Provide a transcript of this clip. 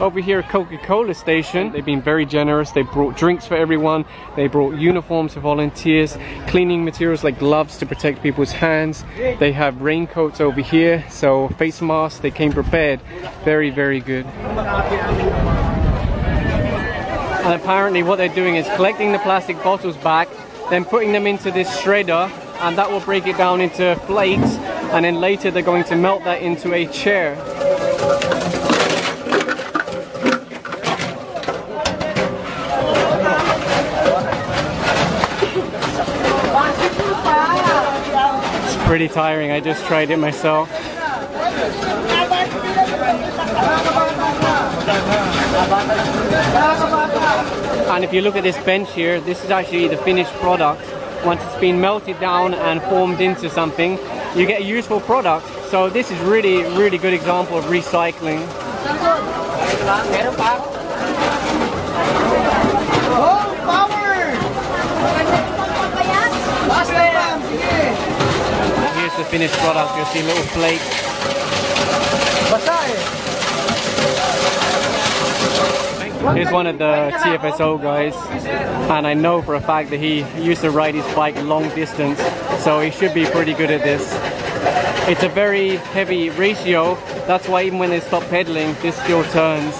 over here at Coca-Cola station. They've been very generous. They brought drinks for everyone. They brought uniforms for volunteers, cleaning materials like gloves to protect people's hands. They have raincoats over here, so face masks. They came prepared. Very, very good. And apparently what they're doing is collecting the plastic bottles back, then putting them into this shredder, and that will break it down into flakes, and then later they're going to melt that into a chair. Pretty tiring, I just tried it myself. And if you look at this bench here, this is actually the finished product. Once it's been melted down and formed into something, you get a useful product. So this is really, really good example of recycling. The finished product. You'll see little flakes. Here's one of the TFSO guys, and I know for a fact that he used to ride his bike long distance, so he should be pretty good at this. It's a very heavy ratio, that's why even when they stop pedaling, this still turns.